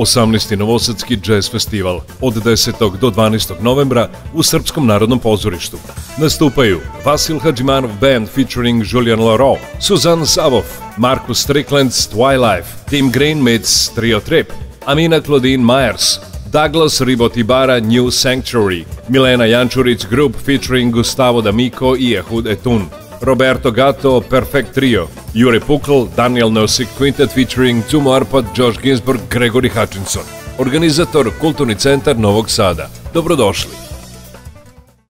18. Novosadski jazz festival od 10. do 12. novembra u Srpskom narodnom pozorištu. Nastupaju Vasil Hadžimanov Band featuring Julian Leroux, Suzanne Savov, Marcus Strickland's Twilife, Tim Green meets Trio Trip, Amina Claudine Myers, Douglas Ribotibara New Sanctuary, Milena Jančurić Group featuring Gustavo D'Amico i Ehud Etun, Roberto Gatto Perfect Trio, Jure Pukl, Daniel Nosik Quintet featuring Tumo Arpad, Josh Ginsburg, Gregory Hutchinson. Organizator Kulturni centar Novog Sada. Dobrodošli.